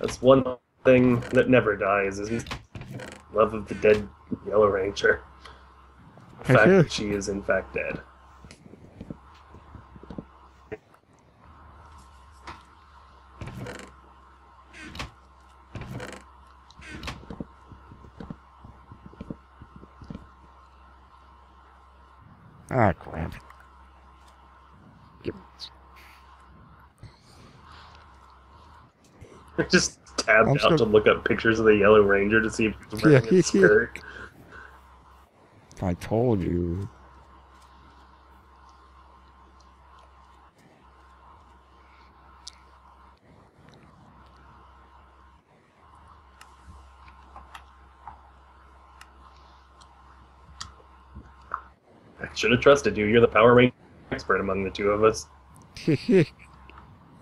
That's one thing that never dies, is love of the dead Yellow Ranger. The fact that she is in fact dead. Ah, crap. Yep. Just tabbed I'm out still- to look up pictures of the Yellow Ranger to see if he's wearing Yeah. a skirt. I told you. I should have trusted you. You're the Power Ranger expert among the two of us.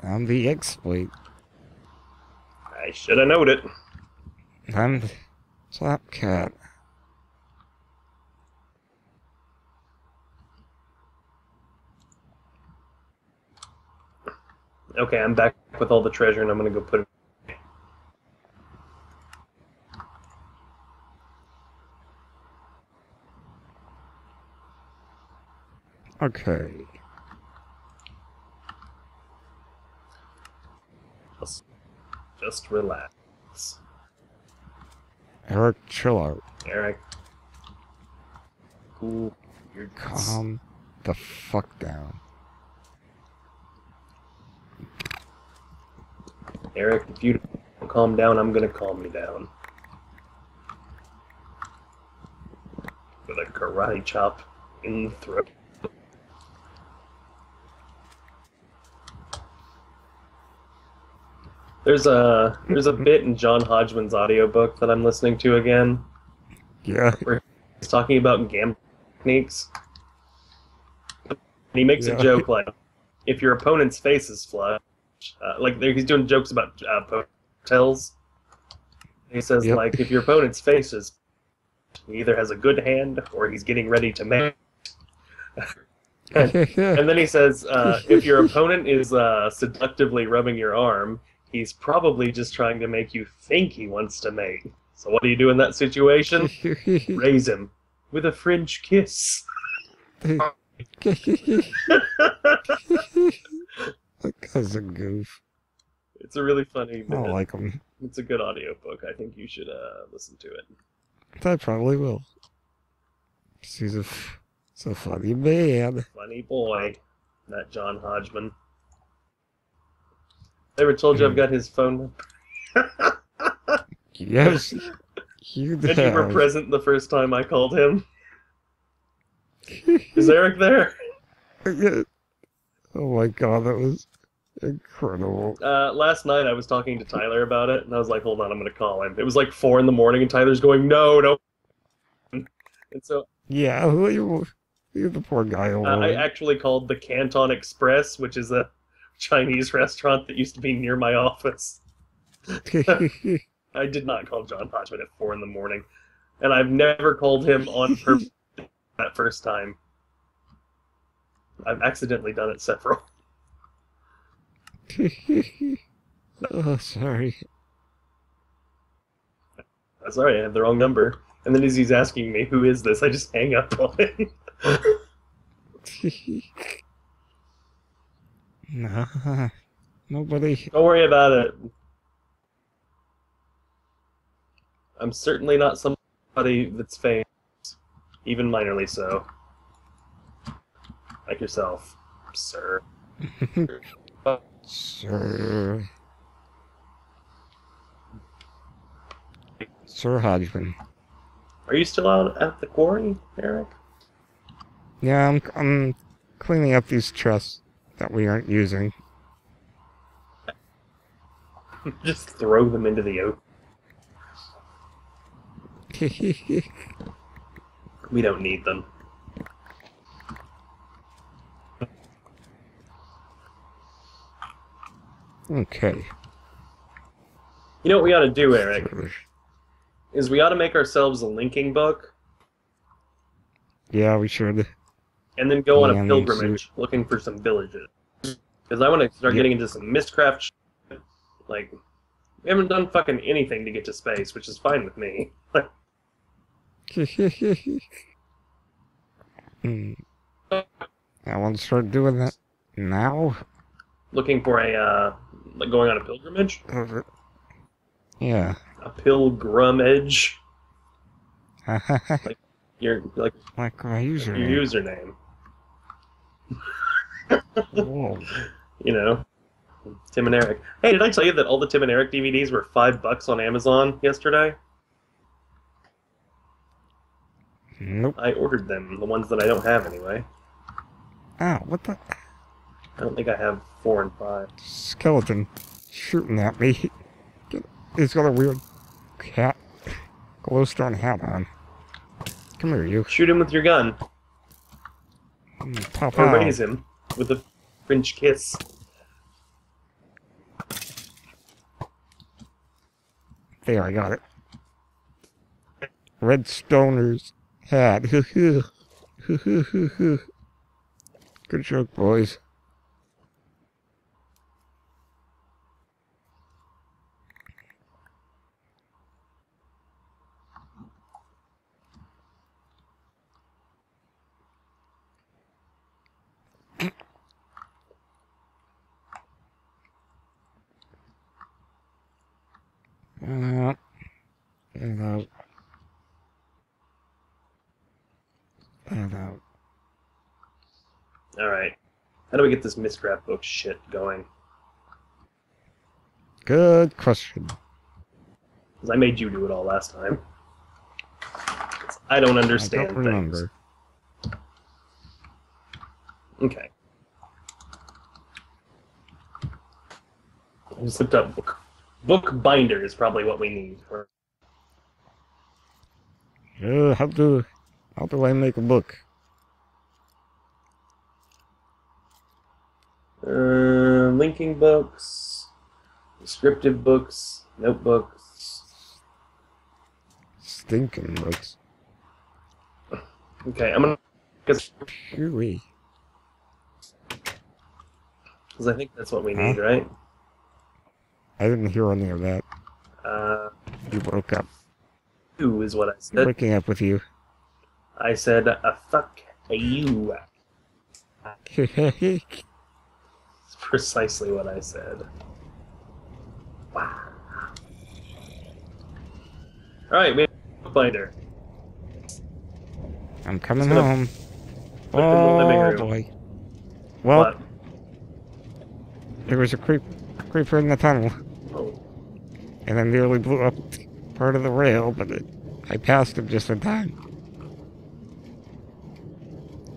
I'm the exploit. I should have known it. I'm Slapcat. Okay, I'm back with all the treasure, and I'm gonna go put it. Okay. Just, just relax, Eric, chill out. Eric. Cool. You're Calm the fuck down. Eric. If you don't calm down, I'm gonna calm you down. With a karate chop in the throat. There's a there's a bit in John Hodgman's audiobook that I'm listening to again. Yeah. He's talking about gambling techniques. And he makes Yeah. a joke like, if your opponent's face is flush, uh, like there- he's doing jokes about uh, hotels. He says Yep. like, if your opponent's face is, he either has a good hand or he's getting ready to make. And then he says, uh, if your opponent is uh, seductively rubbing your arm, he's probably just trying to make you think he wants to mate. So what do you do in that situation? Raise him with a French kiss. that guy's a goof. It's a really funny. I don't like him. It's a good audiobook. I think you should uh, listen to it. I probably will. He's a, he's a funny man. Funny boy, that John Hodgman. Ever told you I've Hmm. got his phone number? Yes, you And you were present the first time I called him. Is Eric there? Yeah. Oh my god, that was incredible. Uh, last night I was talking to Tyler about it, and I was like, "Hold on, I'm gonna call him." It was like four in the morning, and Tyler's going, "No, no." And so Yeah, You're the poor guy uh. I actually called the Canton Express, which is a Chinese restaurant that used to be near my office. I did not call John Hodgman at four in the morning, and I've never called him on purpose that first time. I've accidentally done it several. oh, sorry. Uh, sorry, I have the wrong number. And then as he's asking me, "Who is this?" I just hang up on him. Nah, nobody. Don't worry about it. I'm certainly not somebody that's famous, even minorly so. Like yourself, sir. Sir. Sir Hodgman. Are you still out at the quarry, Eric? Yeah, I'm, I'm cleaning up these chests that we aren't using. Just throw them into the ocean. We don't need them. okay. You know what we ought to do, Eric? Is we ought to make ourselves a linking book Yeah, we should. And then go on Yeah, a pilgrimage looking for some villages. Because I want to start Yep. getting into some Mystcraft, shit, like We haven't done fucking anything to get to space, which is fine with me. Hmm. I want to start doing that now. Looking for a, uh, like going on a pilgrimage? Yeah. A pilgrimage? like Your, like, my your username. You know? Tim and Eric. Hey, did I tell you that all the Tim and Eric DVDs were five bucks on Amazon yesterday? Nope. I ordered them, the ones that I don't have anyway. Ow, what the I don't think I have four and five. skeleton shooting at me? He's got a weird cat glowstone hat on. Come here, you. Shoot him with your gun, Mm, Pop or out. raise him with a French kiss. There, I got it. Red Stoner's hat. Good joke, boys. And out. And out. Alright. How do we get this Mystcraft book shit going? Good question. Because I made you do it all last time. I don't I understand don't things. Okay. I just looked up book. Book binder is probably what we need. Uh, how do how do I make a book? Uh, linking books, descriptive books, notebooks. Stinking books. Okay, I'm gonna because Phewie. I think that's what we need, right? I didn't hear any of that. Uh, You broke up. two is what I said. breaking up with you. I said, uh, fuck you. It's precisely what I said. Wow. Alright, we have a binder. I'm coming home. put it in the living Oh boy. Well, But, there was a creep creeper in the tunnel, and I nearly blew up part of the rail, but it, I passed him just in time.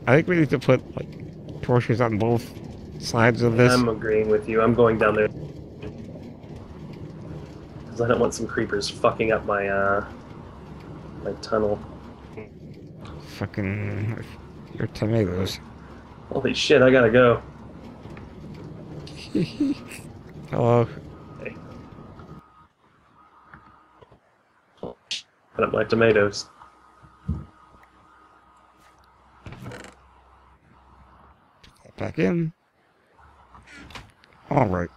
I think we need to put like torches on both sides of this. I'm agreeing with you. I'm going down there. Because I don't want some creepers fucking up my, uh, my tunnel. Fucking your tomatoes. Holy shit, I gotta go. Hello. Put up my tomatoes. Back in. All right.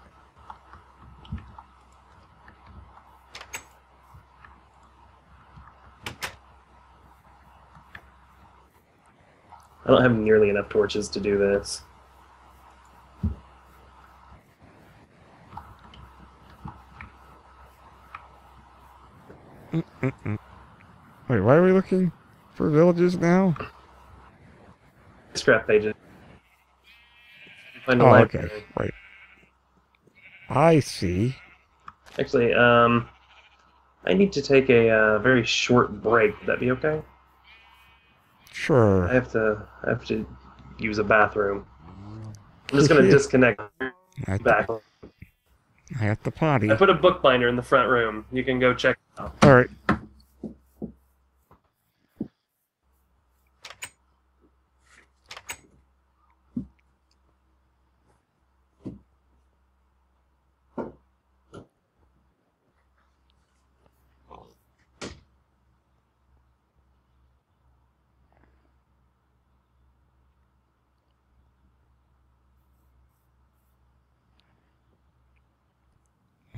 I don't have nearly enough torches to do this. Mm-mm. Wait, why are we looking for villages now? Scrap pages. Find Oh, library. okay. Right. I see. Actually, um, I need to take a uh, very short break. Would that be okay? Sure. I have to. I have to use a bathroom. I'm just gonna disconnect I, back. I have to potty. I put a bookbinder in the front room. You can go check it out. All right.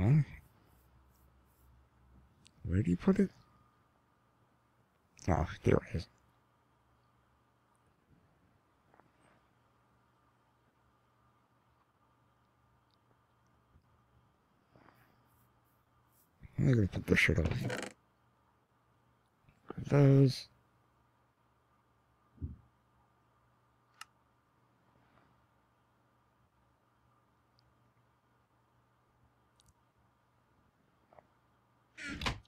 Huh? Where do you put it? Oh, there it is. I'm gonna put this shit away. Those. Okay.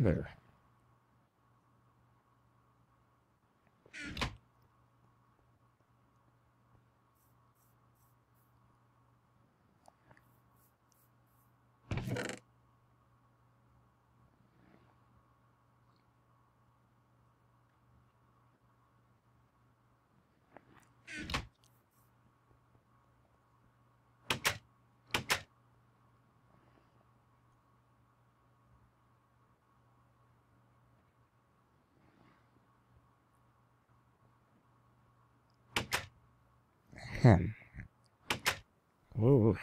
There. Hem. Whoa.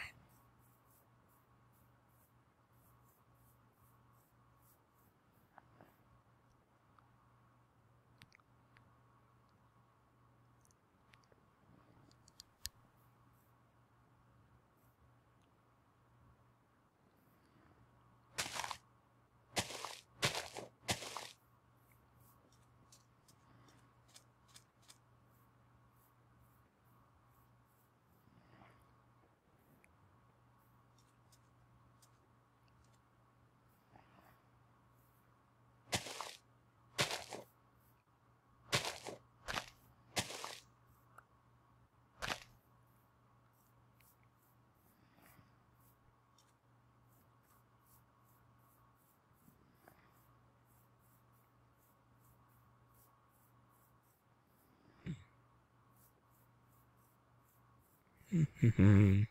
Mhm.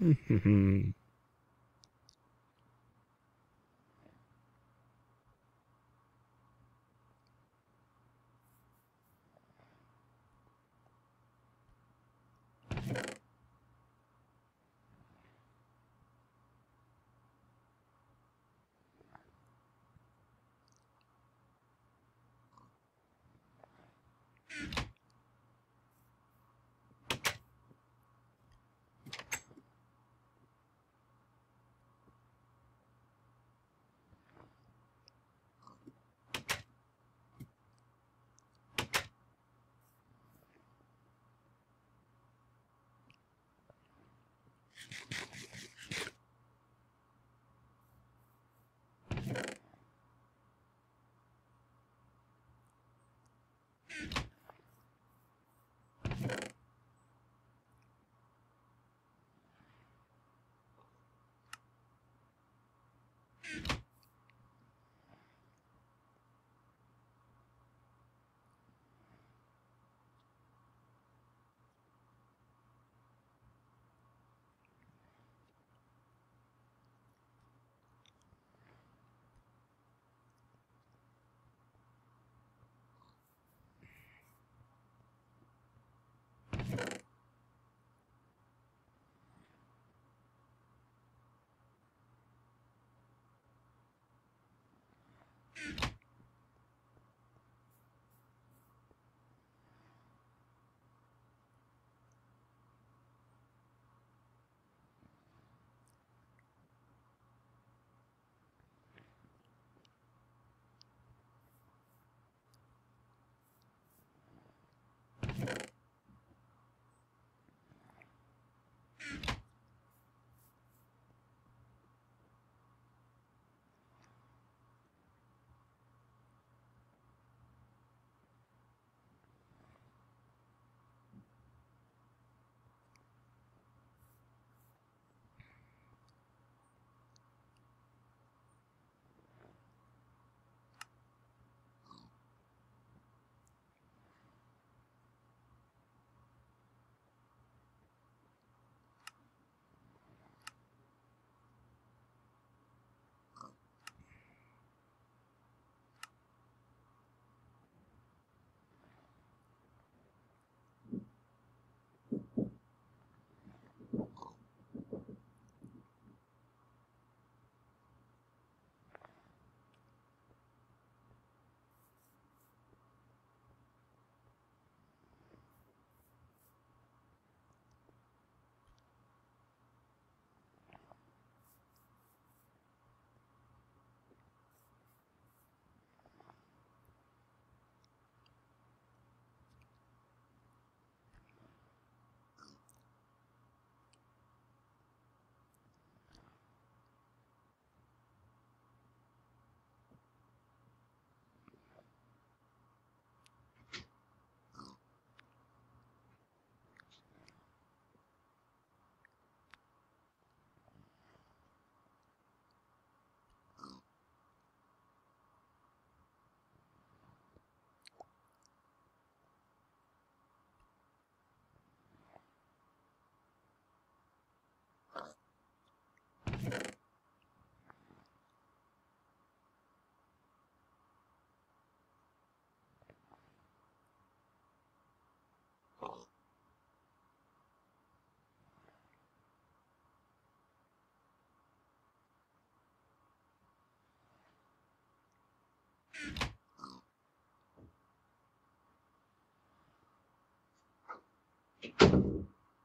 Mhm. Thank you.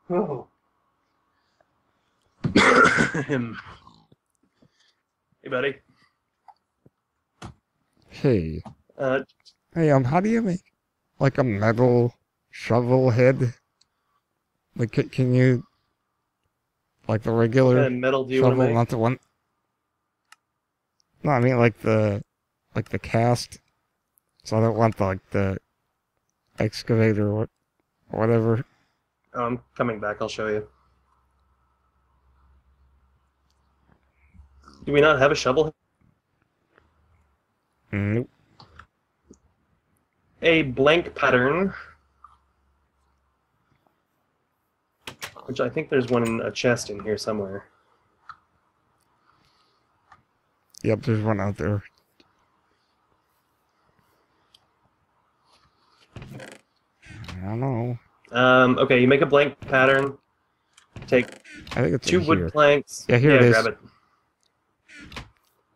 Oh. Hey, buddy. Hey. Uh, Hey, um, how do you make, like, a metal shovel head? Like, ca- can you, like, the regular metal do you want to shovel, make? not the one... No, I mean, like, the, like, the cast. So I don't want, the, like, the excavator or whatever. Oh, I'm coming back. I'll show you. Do we not have a shovel? Nope. A blank pattern. Which I think there's one in a chest in here somewhere. Yep, there's one out there. I don't know. Um, okay, you make a blank pattern. Take I think it's two wood here. planks. Yeah, here it is. grab it.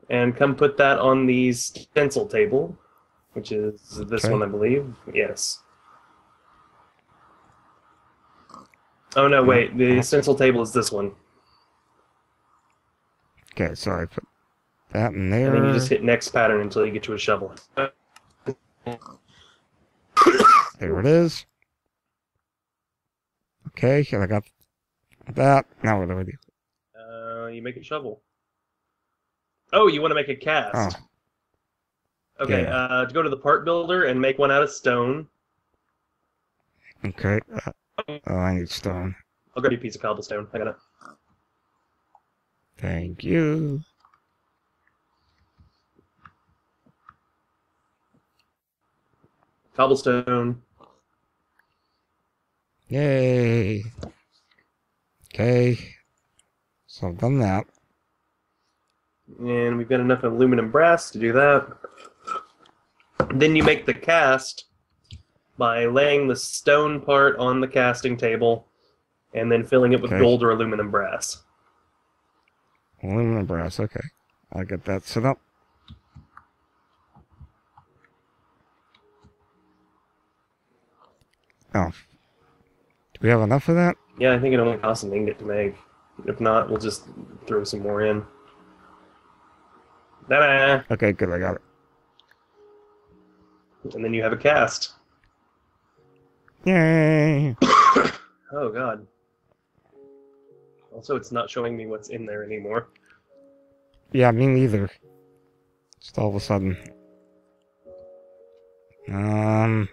And come put that on the stencil table, which is this Okay. one, I believe. Yes. Oh no, wait. The stencil table is this one, Okay, so I put that in there. and then you just hit next pattern until you get to a shovel. There it is. Okay, and I got That. Now what do I do? Uh, you make a shovel. Oh, you want to make a cast? Oh. Okay. yeah. Uh, go to the part builder and make one out of stone. Okay. Uh, oh, I need stone. I'll grab you a piece of cobblestone. I got it. Thank you. Cobblestone. Yay. Okay. So I've done that. And we've got enough aluminum brass to do that. Then you make the cast by laying the stone part on the casting table and then filling it with Okay. gold or aluminum brass. Aluminum brass. Okay. I'll get that set up. Oh. Do we have enough of that? Yeah, I think it only costs an ingot to make. If not, we'll just throw some more in. Ta-da! Okay, good. I got it. And then you have a cast. Yay. Oh god. Also, it's not showing me what's in there anymore. Yeah, me neither. Just all of a sudden. Um.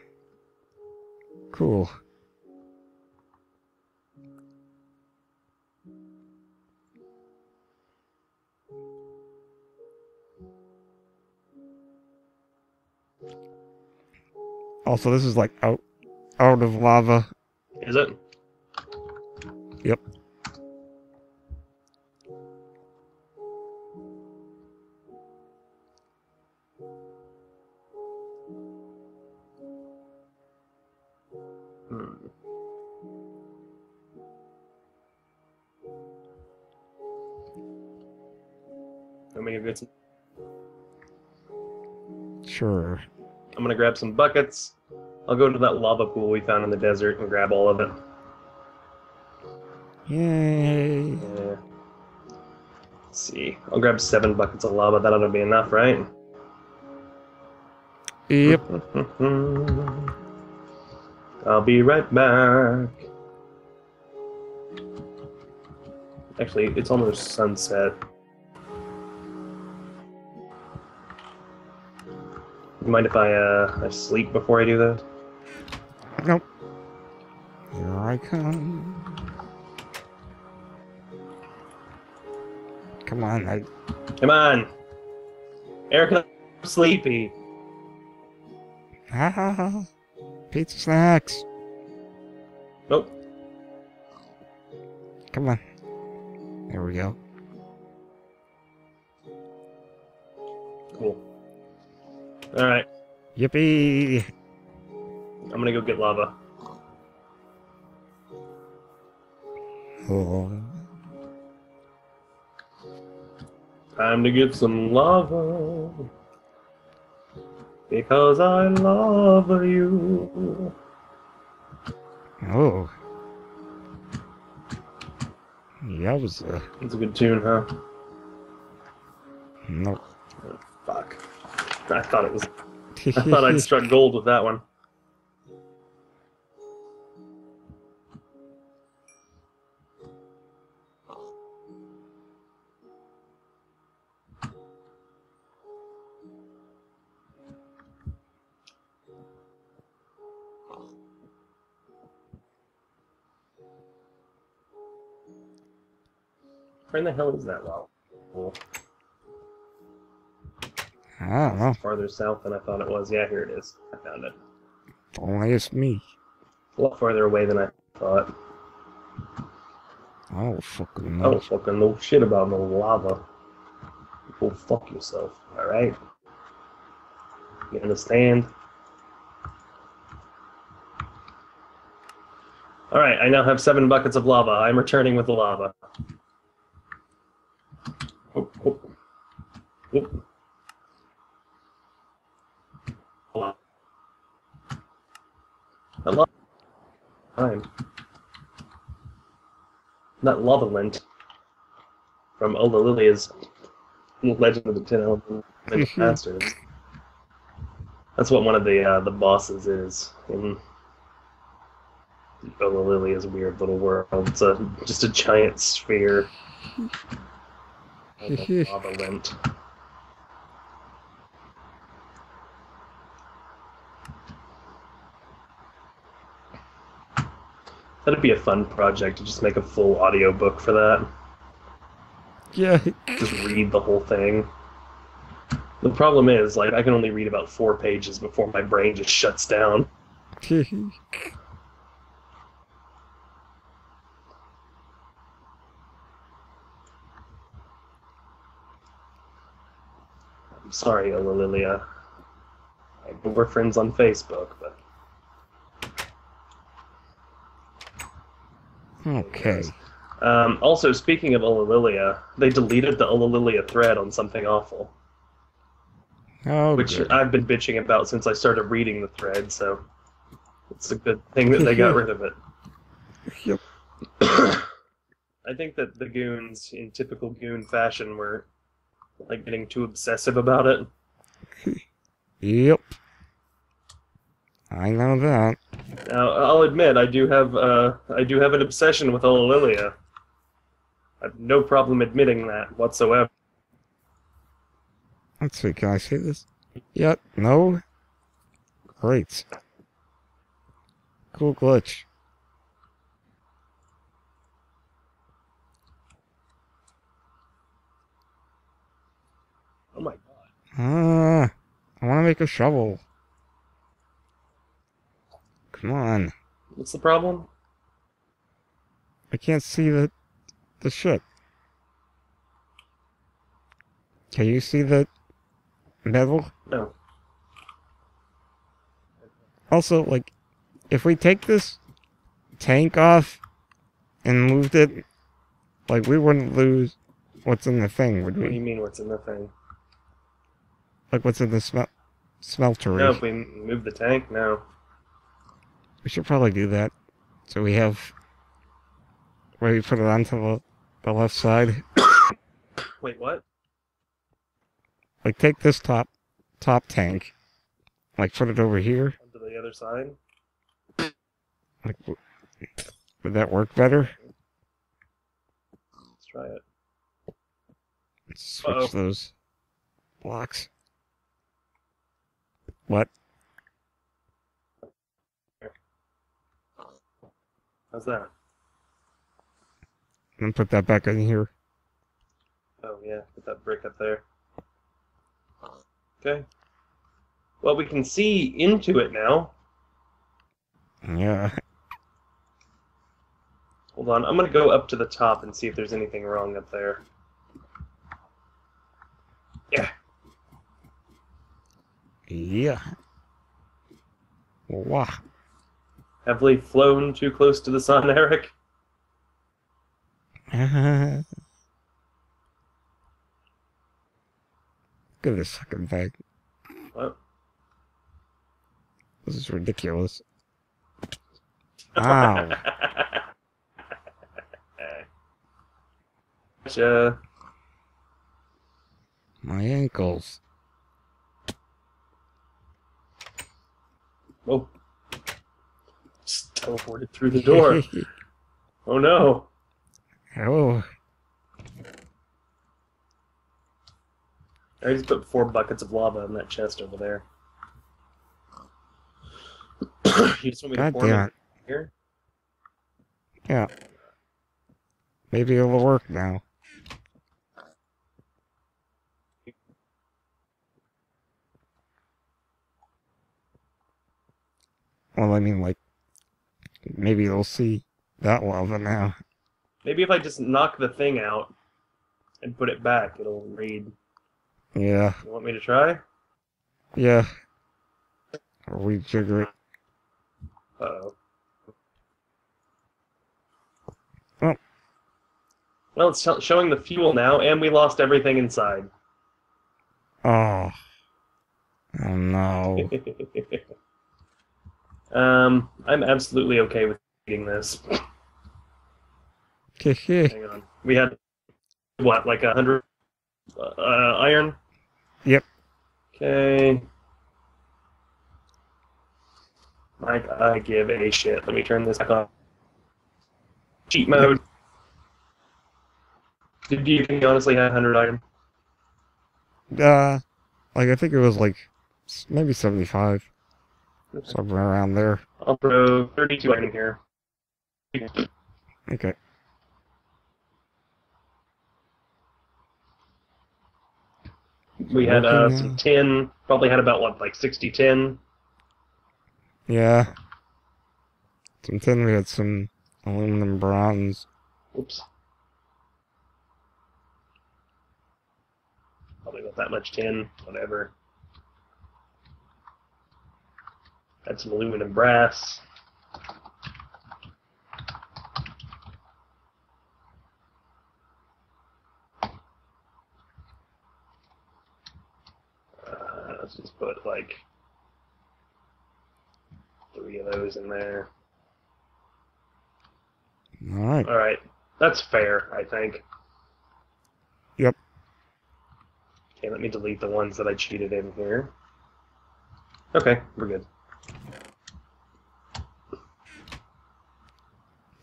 Cool. Also, this is like out, out of lava. Is it? Yep. Hmm. Let me go get some. Sure. I'm gonna grab some buckets. I'll go to that lava pool we found in the desert and grab all of it. Yay. Yeah. Let's see. I'll grab seven buckets of lava. That ought to be enough, right? Yep. I'll be right back. Actually, it's almost sunset. You mind if I uh I sleep before I do that? Nope. Here I come. Come on, I Come on, Eric, I'm sleepy. ah, pizza snacks. Nope. Come on. There we go. Cool. All right, Yippee! I'm gonna go get lava. Oh, Time to get some lava. Because I love you. oh. Yowza. It's uh, a good tune, huh? Nope. Oh, fuck. I thought it was. I thought I'd struck gold with that one. Where in the hell is that lava? I don't know. Farther south than I thought it was. Yeah, here it is. I found it. Only it's me. A lot farther away than I thought. I don't fucking I don't fucking know shit about no lava. Go fuck yourself, alright? You understand? Alright, I now have seven buckets of lava. I'm returning with the lava. Whoop, whoop. Whoop. Hold on. That lava. Time. That lava lint from Ola Lilia's Legend of the Ten Elemental Bastards. That's what one of the uh, the bosses is in Olililia's weird little world. It's a just a giant sphere. Lava went. That'd be a fun project to just make a full audio book for that. Yeah. Just read the whole thing. The problem is, like, I can only read about four pages before my brain just shuts down. I'm sorry, Olalilia. We're friends on Facebook, but okay. um, also speaking of Olililia, they deleted the Olililia thread on something awful, Oh, which good. I've been bitching about since I started reading the thread. So it's a good thing that they got rid of it. Yep. I think that the goons, in typical goon fashion, were like getting too obsessive about it. Yep. I know that. Now, I'll admit, I do have uh, I do have an obsession with Olililia. I have no problem admitting that whatsoever. Let's see, can I see this? Yep, no? Great. Cool glitch. Oh my god! Ah, I want to make a shovel. Come on. What's the problem? I can't see the the ship. Can you see the metal? No. Also, like, if we take this tank off and moved it, like, we wouldn't lose what's in the thing, would we? What do you mean? What's in the thing? Like, what's in the smel- smeltery? No, if we move the tank, no. We should probably do that. So we have where you put it onto the, the left side. Wait, what? Like take this top top tank. Like put it over here. Onto the other side? Like would that work better? Let's try it. Switch Uh-oh. those blocks. What? How's that? And put that back in here. Oh yeah, put that brick up there. Okay. Well, we can see into it now. Yeah. Hold on, I'm gonna go up to the top and see if there's anything wrong up there. Yeah, Yeah. Wow. Have we flown too close to the sun, Eric? Give at this fucking thing. What? This is ridiculous. Ow. Gotcha. My ankles. Oh. Just teleported through the door. oh no. oh. I just put four buckets of lava in that chest over there. you just want me to God pour damn them it. here? Yeah. Maybe it'll work now. Well, I mean, like, maybe they'll see that lava now. Maybe if I just knock the thing out and put it back, it'll read. Yeah, You want me to try? yeah. Or we jigger it. Uh oh. Well. Well, it's showing the fuel now, and we lost everything inside. Oh. Oh no. um, I'm absolutely okay with eating this. Okay, Hang on. We had what, like a hundred uh, iron? Yep. Okay. Mike, I give a shit. Let me turn this back on. cheat mode. Did you, you honestly have 100 items? Uh, like I think it was like maybe 75, somewhere around there. I'll throw 32 items here. Okay. We had uh, some tin, probably had about, what, like 60 tin? Yeah. Some tin, we had some aluminum bronze. Oops. Probably not that much tin, whatever. Had some aluminum brass. Uh, let's just put like three of those in there. Alright. All right, that's fair, I think. Yep. Okay, let me delete the ones that I cheated in here. Okay, we're good.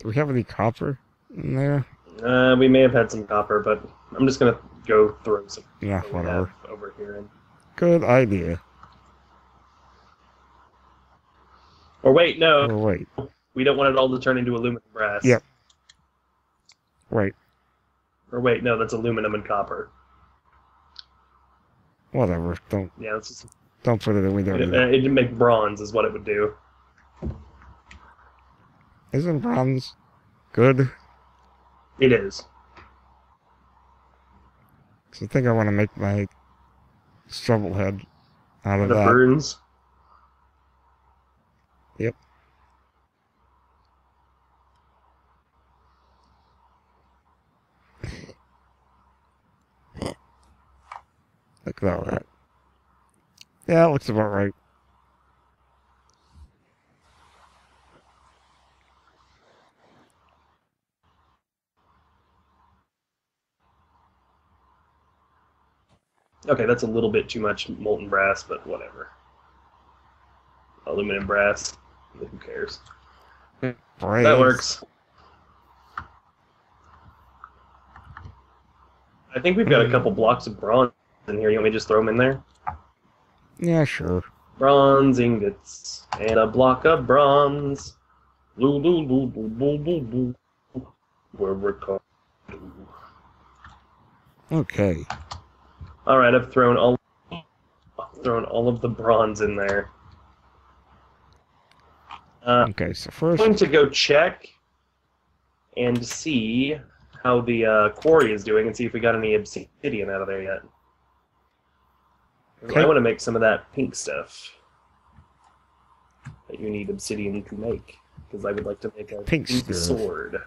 We have any copper in there? Uh, we may have had some copper, but I'm just gonna go throw some Yeah, whatever. over here. And... Good idea. Or wait, no, Oh, wait. we don't want it all to turn into aluminum brass. Yep. Wait. Or wait, no, that's aluminum and copper. Whatever. Don't Yeah, just, don't put it in. We don't it, need it. it'd make bronze, is what it would do. Isn't bronze good? It is. 'Cause I think I want to make my shovel head out of The that. burns. Yep. Look at all that. Yeah, it looks about right. Okay, that's a little bit too much molten brass, but whatever. Aluminum brass. Who cares? Brains. That works. I think we've got a couple blocks of bronze in here. You want me to just throw them in there? Yeah, sure. Bronze ingots and a block of bronze. Loo, loo, loo, loo, loo, loo, loo. Where we're going. Okay. All right, I've thrown all, I've thrown all of the bronze in there. Uh, Okay, so first, I'm going to go check and see how the uh, quarry is doing and see if we got any obsidian out of there yet. Okay. I want to make some of that pink stuff that you need obsidian to make because I would like to make a Pink stuff. sword.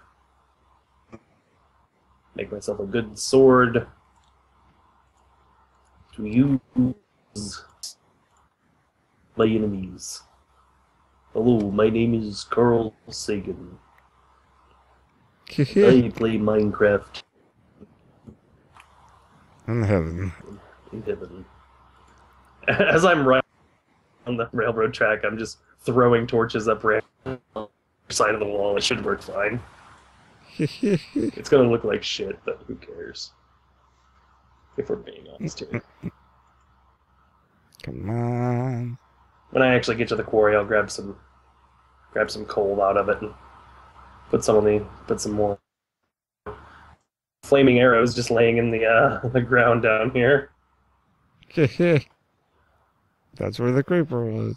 Make myself a good sword to use my enemies. Hello, my name is Carl Sagan. I play Minecraft in heaven. in heaven. As I'm riding on the railroad track, I'm just throwing torches up ramp side of the wall. It should work fine. It's gonna look like shit, but who cares? If we're being honest here. Come on. When I actually get to the quarry, I'll grab some, grab some coal out of it and put some on the, put some more flaming arrows just laying in the uh, the ground down here. That's where the creeper was.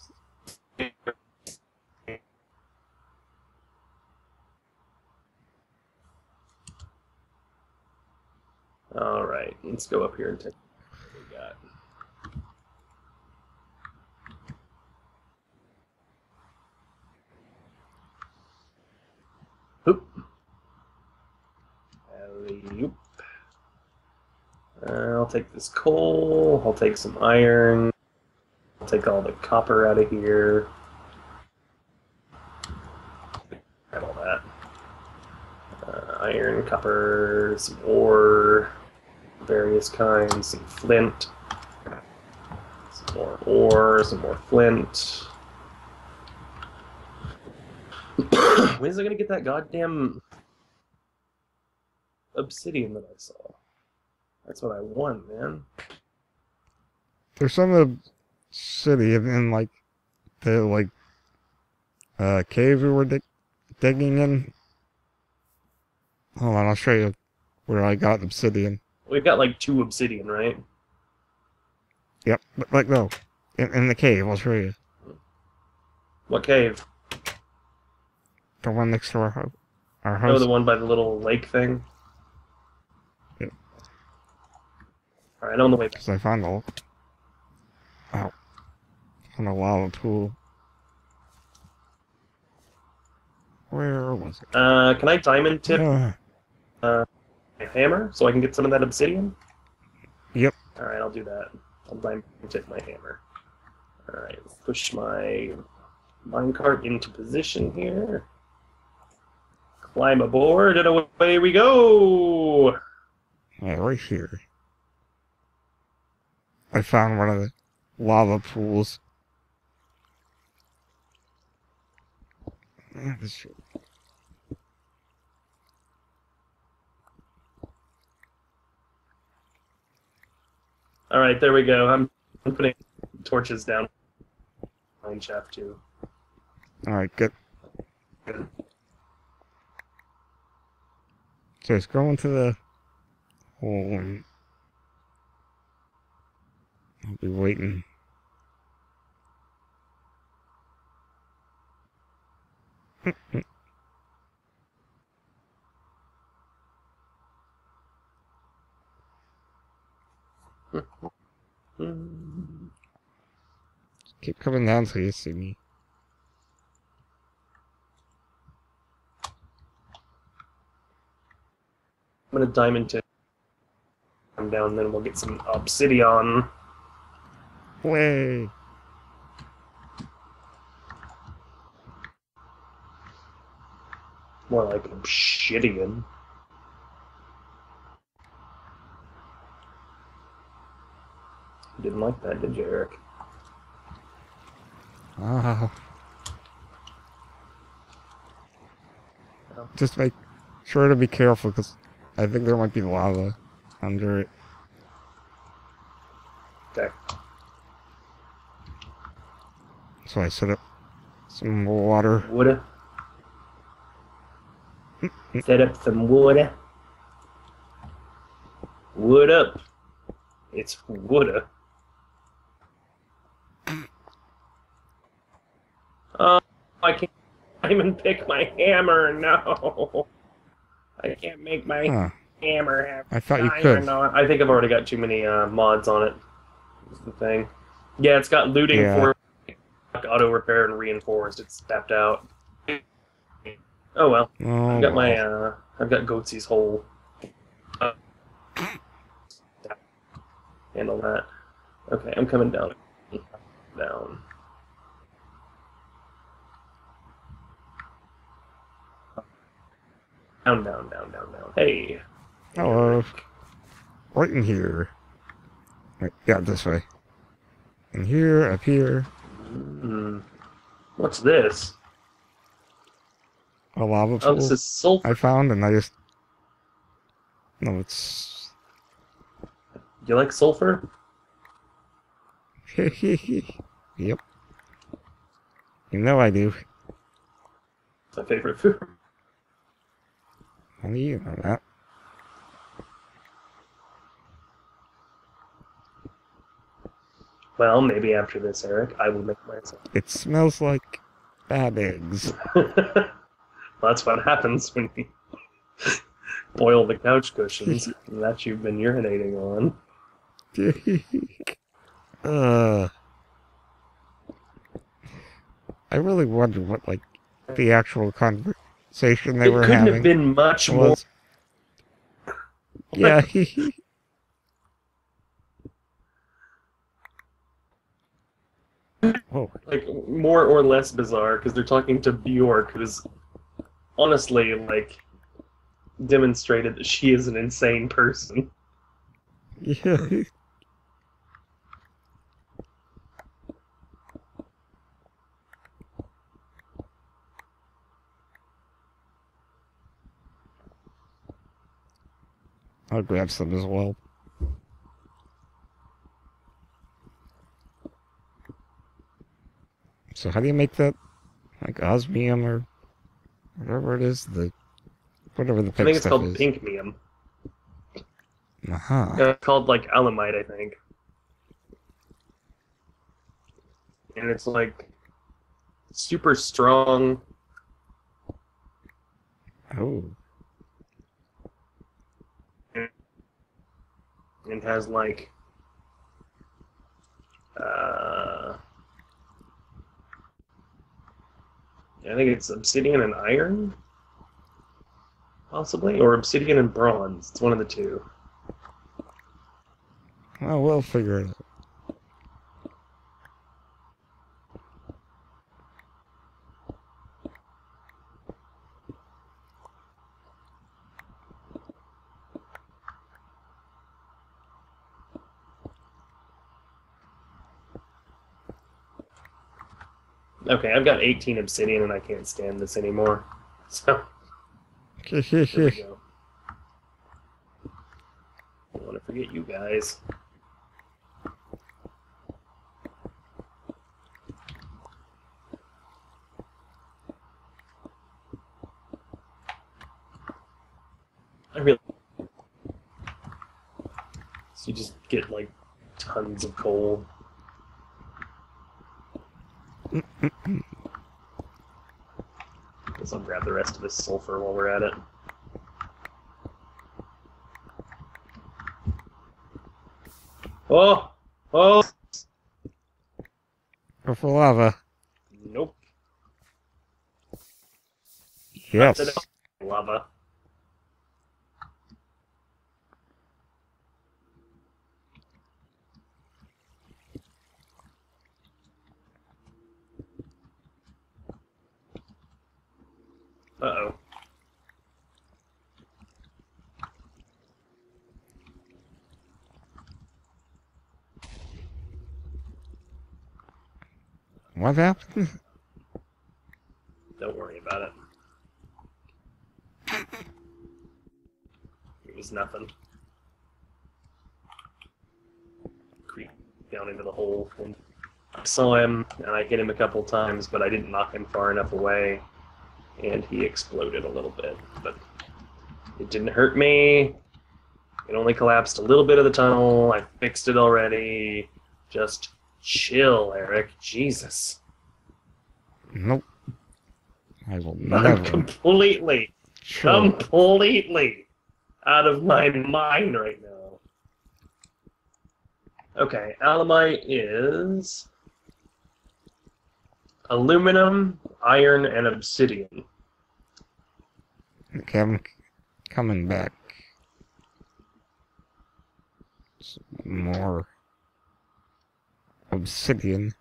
All right, let's go up here and take what we got. Oop. Alley-oop. Uh, I'll take this coal. I'll take some iron. I'll take all the copper out of here. All that. Uh, iron, copper, some ore, various kinds, some flint, some more ore, some more flint. when is I gonna get that goddamn obsidian that I saw. That's what I want, man. There's some obsidian in like the like uh cave we were dig- digging in. Hold on, I'll show you where I got obsidian. We've got like two obsidian, right? Yep, but like no, in, in the cave. I'll show you What cave? the one next to our house. Our Oh, house. the one by the little lake thing. Yep. All right, on the way back. Because I found a oh, found a lava pool. Where was it? Uh, can I diamond tip Ah, my hammer so I can get some of that obsidian? Yep. All right, I'll do that. I'll diamond my hammer. All right, let's push my minecart into position here. Climb aboard and away we go. yeah, right here. I found one of the lava pools. Yeah, this shit. All right, there we go. I'm putting torches down. Mine shaft too. All right, good. Good. Just go into the hole and I'll be waiting. Hmm. Keep coming down so you see me. I'm gonna diamond tip. Come down, then we'll get some obsidian. Way. More like obsidian. Didn't like that, did you, Eric? Ah. Just make sure to be careful because I think there might be lava under it. Okay. So I set up some water. Woulda. Set up some woulda. Wood up. It's woulda. Oh, I can't even pick my hammer. No. I can't make my Huh. hammer have I thought you or could. not. I think I've already got too many uh, mods on it. Is the thing. Yeah, it's got looting Yeah. for auto repair and reinforced. It's tapped out. Oh well. Oh, I've got my uh, I've got Goatsy's hole. Uh, handle that. Okay, I'm coming down. Down. Down, down, down, down, down. Hey. Hello. Right in here. Right, yeah, this way. And here, up here, Hmm. What's this? a lava pool. Oh, this is sulfur. I found, and I just. No, it's. You like sulfur? yep. You know I do. It's my favorite food. Do you know that? Well, maybe after this, Eric, I will make myself. It smells like bad eggs. well, that's what happens when you boil the couch cushions that you've been urinating on. uh, I really wonder what, like, the actual conversation they it were couldn't having have been much more. Yeah, Whoa. like more or less bizarre because they're talking to Bjork, who's honestly like demonstrated that she is an insane person. Yeah. I'll grab some as well. So how do you make that like osmium or whatever it is? The whatever the I pink think it's called is. pinkmium. Uh-huh. Uh, it's called like alumite, I think. And it's like super strong. Oh. And has like uh I think it's obsidian and iron possibly or obsidian and bronze it's one of the two Well, we'll figure it out. Okay i've got 18 obsidian and i can't stand this anymore so here we go I don't want to forget you guys I really. So you just get like tons of coal. Guess I'll grab the rest of this sulfur while we're at it. Oh! Oh! Go for lava. Nope. Yes. Lava. Uh oh. What happened? Don't worry about it. It was nothing. Creep down into the hole. And I saw him, and I hit him a couple times, but I didn't knock him far enough away, and he exploded a little bit. But it didn't hurt me. It only collapsed a little bit of the tunnel. I fixed it already. Just chill, Eric. Jesus. Nope. I will I'm never. completely Sure. completely out of my mind right now. Okay, alumite is aluminum, iron, and obsidian. Okay, I'm coming back. Some more obsidian.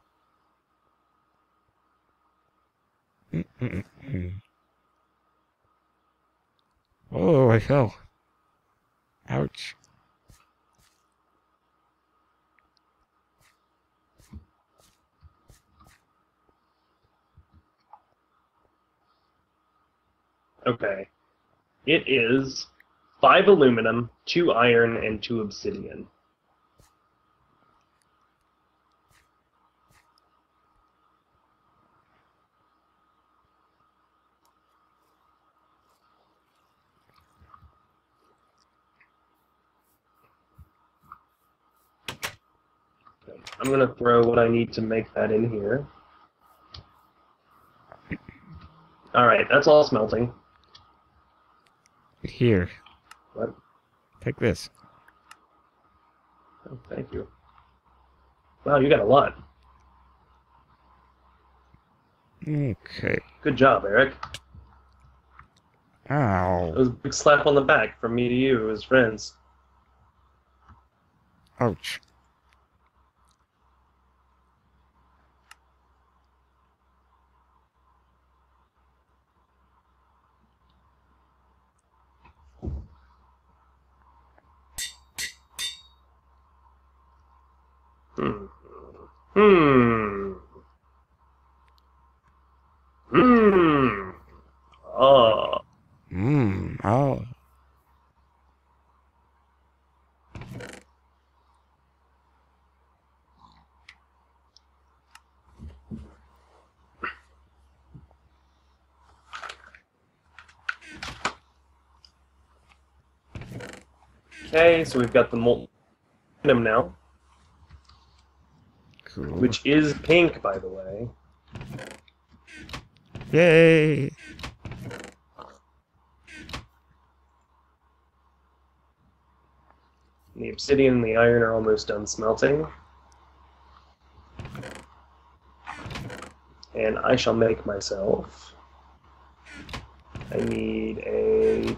Oh, I fell. Ouch. Okay. It is five aluminum, two iron, and two obsidian. I'm gonna throw what I need to make that in here. Alright, that's all smelting. Here, What? take this. Oh, thank you. Wow, you got a lot. Okay. Good job, Eric. Ow. was a big slap on the back from me to you as friends. Ouch. Hmm. Hmm. Hmm. Oh. Hmm. Oh. Okay, so we've got the molten now. Cool. which is pink, by the way. Yay! The obsidian and the iron are almost done smelting. And I shall make myself. I need a.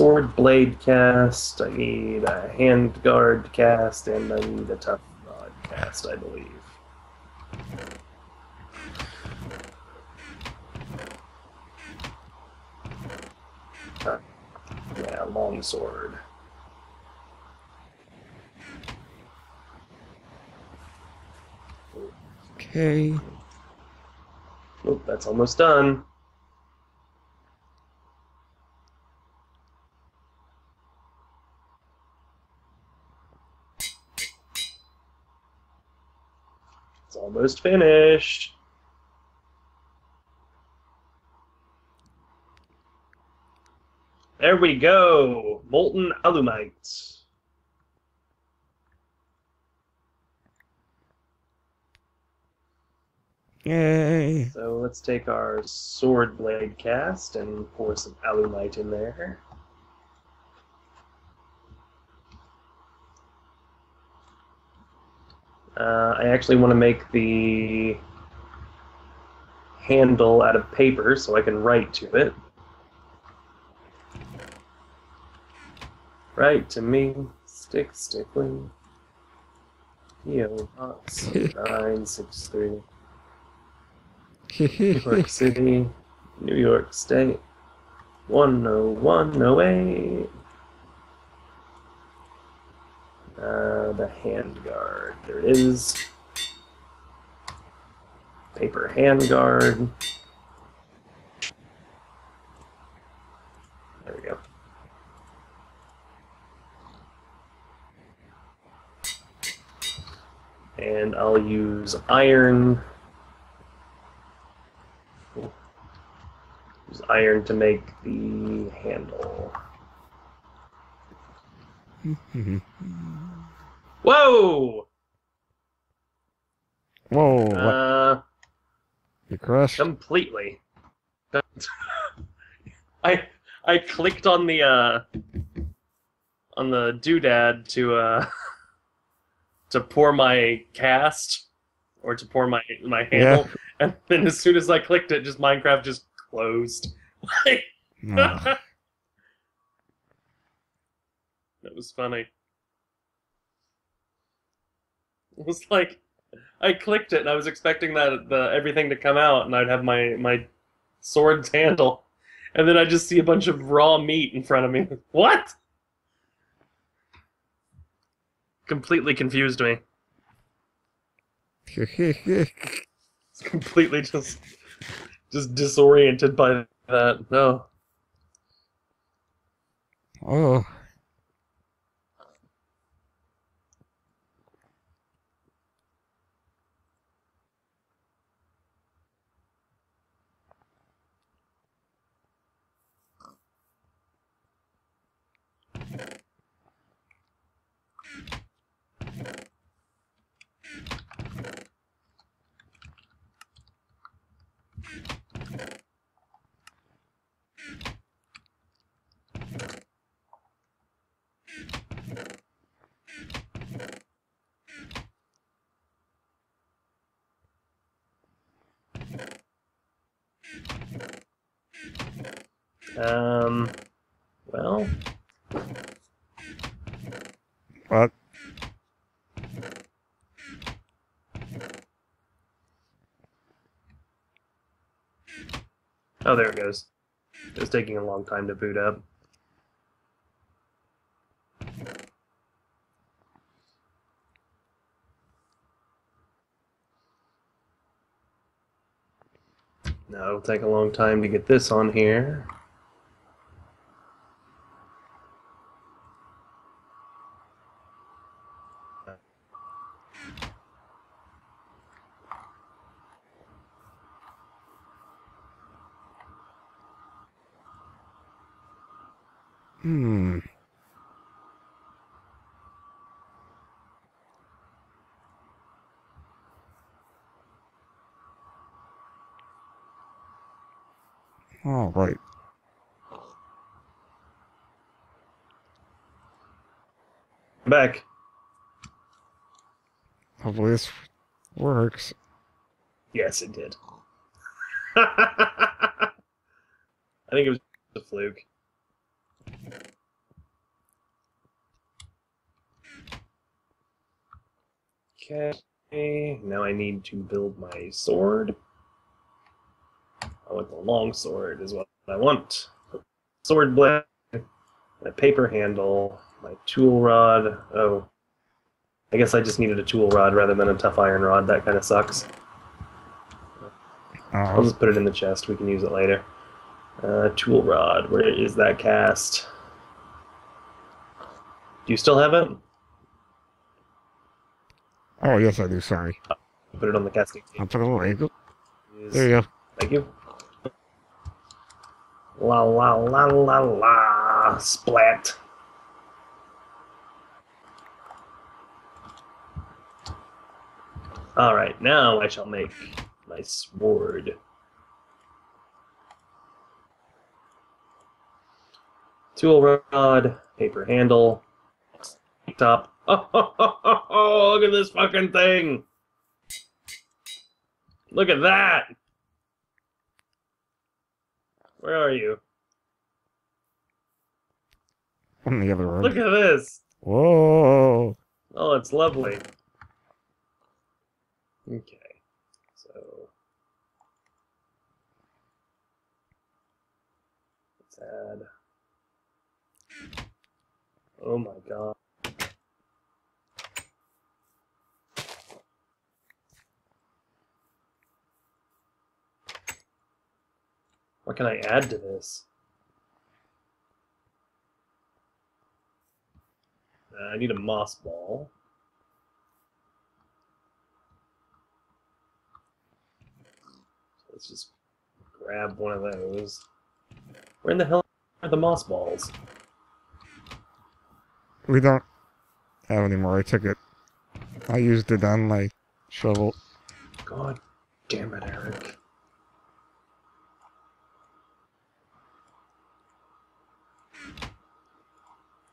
Sword blade cast, I need a hand guard cast, and I need a tough rod cast, I believe. Yeah, long sword. Okay. Oh, that's almost done. It's almost finished. There we go. Molten alumite. Yay! So let's take our sword blade cast and pour some alumite in there. Uh, I actually want to make the handle out of paper so I can write to it. Write to me, stick stickling. P.O. Box 963. New York City, New York State, 10108. Uh, the hand guard. There it is. Paper hand guard. There we go. And I'll use iron Use iron to make the handle. Whoa! Whoa! Uh, You crushed? completely. I I clicked on the uh on the doodad to uh to pour my cast or to pour my my handle, and then as soon as I clicked it, just Minecraft just closed. Like, That was funny. It was like I clicked it and I was expecting that the everything to come out and I'd have my my sword's handle, and then I just see a bunch of raw meat in front of me. What? Completely confused me. It's completely just just disoriented by that. No. oh. Um. Well, What? oh, there it goes. It's taking a long time to boot up. No, it'll take a long time to get this on here. Hmm. All right. Back. Hopefully this works. Yes, it did. I think it was a fluke. Okay, now I need to build my sword. I want the long sword is what I want. Sword blade, my paper handle, my tool rod. Oh, I guess I just needed a tool rod rather than a tough iron rod. That kind of sucks. I'll Oh, just put it in the chest. We can use it later. Uh, tool rod. Where is that cast? Do you still have it? oh yes, I do. Sorry. Put it on the casting I'll table. put it away. please. There you go. Thank you. La la la la la. Splat. Alright, now I shall make my sword. Tool rod, paper handle, top. Oh, look at this fucking thing! Look at that! Where are you? On the other road. Look at this! Whoa. Oh, it's lovely. Okay, so let's. Oh my god. What can I add to this? Uh, I need a moss ball. Let's just grab one of those. Where in the hell are the moss balls? We don't have any more. I took it. I used it on my shovel. God damn it, Eric.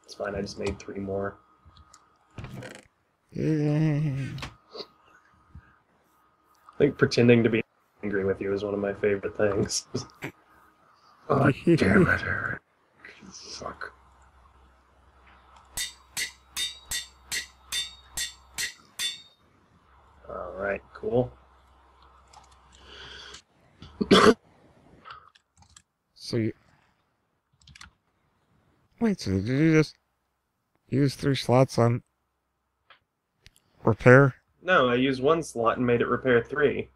It's fine, I just made three more. Yeah. I think pretending to be angry with you is one of my favorite things. God damn it, Eric. Fuck. Alright, cool. So you... Wait, so did you just use three slots on repair? No, I used one slot and made it repair three.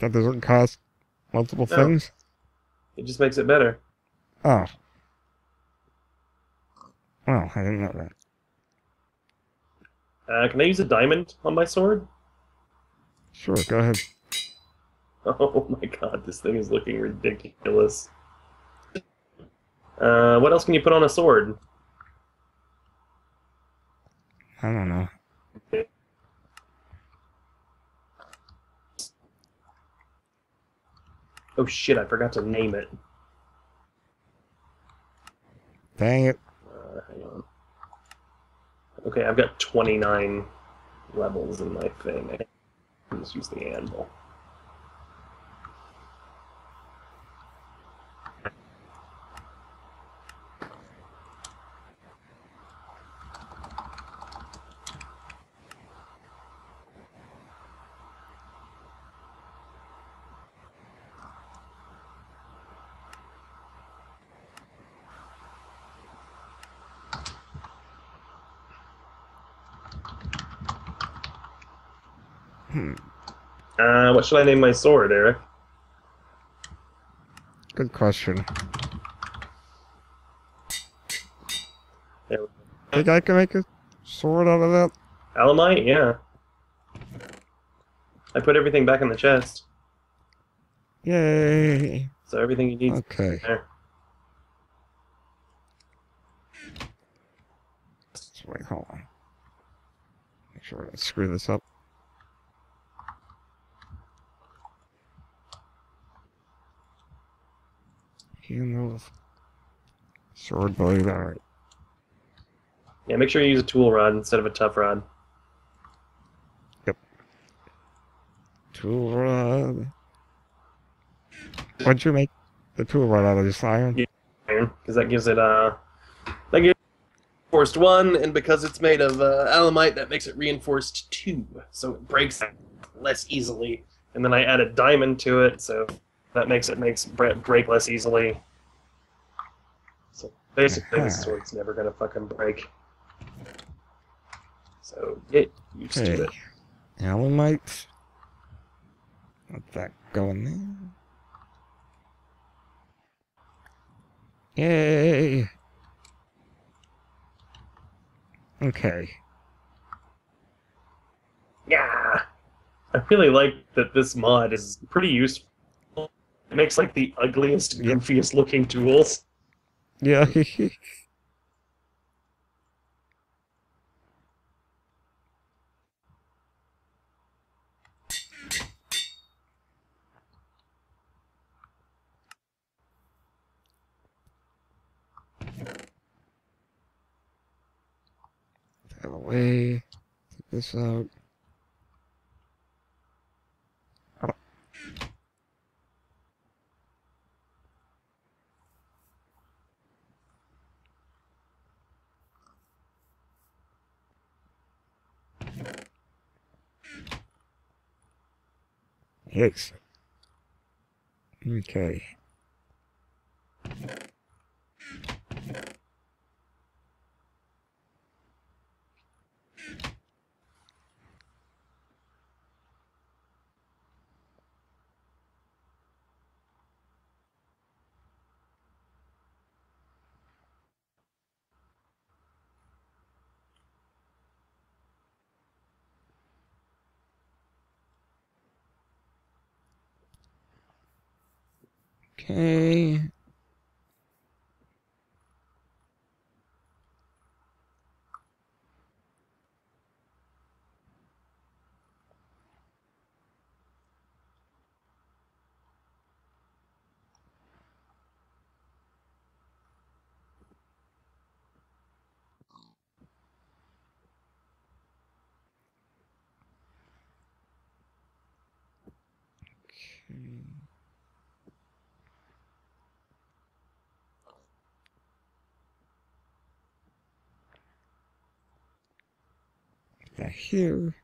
That doesn't cost multiple No. things? It just makes it better. Oh. Well, I didn't know that. Uh, can I use a diamond on my sword? Sure, go ahead. Oh my god, this thing is looking ridiculous. Uh, what else can you put on a sword? I don't know. Oh shit, I forgot to name it. Dang it. Uh, hang on. Okay, I've got 29 levels in my thing. I can just use the anvil. Hmm. Uh, what should I name my sword, Eric? Good question. There we Think I can make a sword out of that? Alumite? Yeah. I put everything back in the chest. Yay. So everything you need Okay. there. Just wait, hold on. Make sure I don't screw this up. You know, sword blade, alright. Yeah, make sure you use a tool rod instead of a tough rod. Yep. Tool rod. What'd you make the tool rod out of? Just iron? Yeah. Because that gives it uh that gives reinforced one, and because it's made of uh, alumite, that makes it reinforced two, so it breaks less easily. And then I added diamond to it, so that makes it makes break less easily. So basically, this sword's never gonna fucking break. So get used to Okay. it. Alumite. Let that go in there. Yay! Okay. Yeah. I really like that this mod is pretty useful. It makes like the ugliest, goofiest looking tools. Yeah. Away. Take this out. Oh. Yes. Okay. Okay. That here.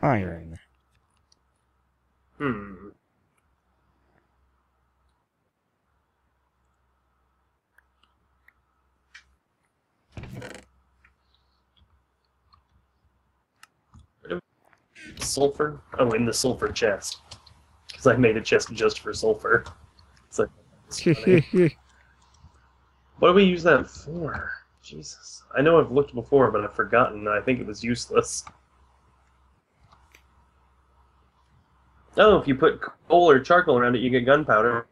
Iron. Hmm. Sulfur? Oh, in the sulfur chest. Because I made a chest just for sulfur. It's like. what do we use that for? Jesus. I know I've looked before, but I've forgotten. I think it was useless. Oh, if you put coal or charcoal around it, you get gunpowder.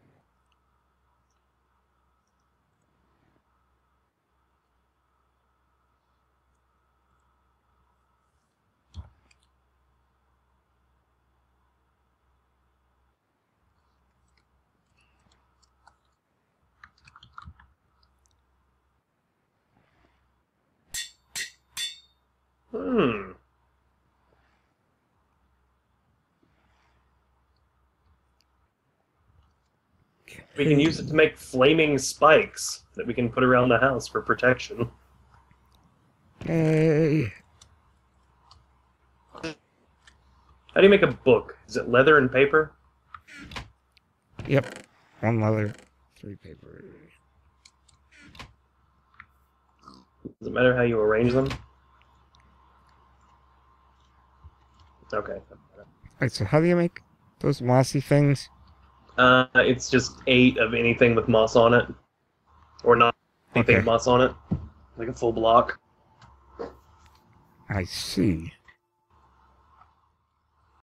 Hmm. We can use it to make flaming spikes that we can put around the house for protection. Yay. How do you make a book? Is it leather and paper? Yep. One leather, three paper. Does it matter how you arrange them? Okay. Alright, so how do you make those mossy things? Uh, it's just eight of anything with moss on it, or not anything Okay. with moss on it, like a full block. I see.